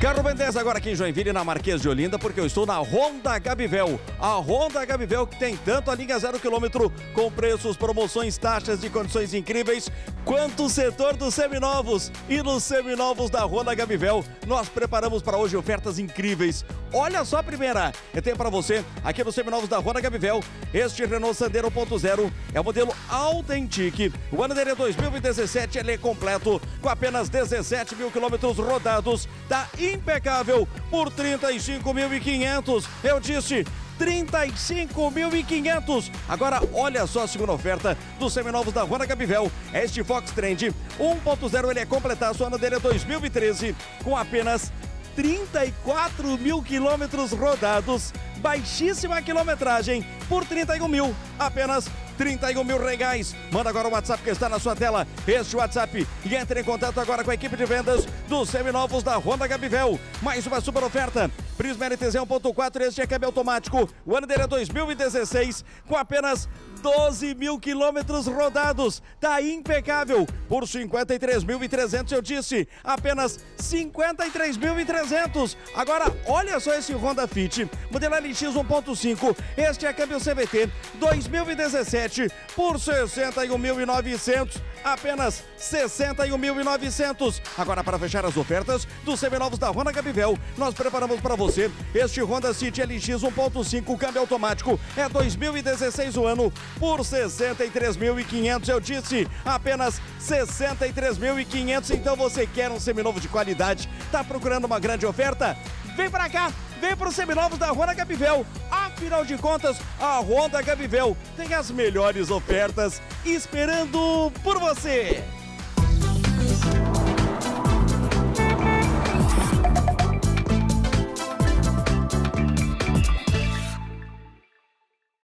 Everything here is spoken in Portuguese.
Carro 10 agora aqui em Joinville, na Marquês de Olinda, porque eu estou na Honda Gabivel. A Honda Gabivel que tem tanto a linha zero quilômetro com preços, promoções, taxas de condições incríveis, quanto o setor dos seminovos. E nos seminovos da Honda Gabivel, nós preparamos para hoje ofertas incríveis. Olha só a primeira, eu tenho para você aqui nos seminovos da Honda Gabivel, este Renault Sandero 1.0 é o modelo Authentic. O ano dele é 2017, ele é completo, com apenas 17 mil quilômetros rodados, tá impecável por 35.500. Eu disse 35.500. Agora, olha só a segunda oferta dos seminovos da Honda Gabivel. Este Fox Trend 1.0, ele é completaço, o ano dele é 2013, com apenas 34 mil quilômetros rodados, baixíssima quilometragem, por 31 mil, apenas 31 mil reais. Manda agora o WhatsApp que está na sua tela, este WhatsApp, e entre em contato agora com a equipe de vendas dos seminovos da Honda Gabivel. Mais uma super oferta. Prisma LTZ 1.4, este é câmbio automático. O ano dele é 2016, com apenas 12 mil quilômetros rodados. Tá impecável. Por 53.300 eu disse, apenas 53.300. Agora, olha só esse Honda Fit, modelo LX 1.5. Este é câmbio CVT 2017 por 61.900 apenas 61.900. Agora, para fechar as ofertas dos seminovos da Honda Gabivel, nós preparamos para você este Honda City LX 1.5 câmbio automático. É 2016 o ano por 63.500. Eu disse apenas 63.500. Então você quer um seminovo de qualidade? Tá procurando uma grande oferta? Vem para cá, vem para os seminovos da Honda Gabivel. Afinal de contas, a Honda Gabivel tem as melhores ofertas esperando por você.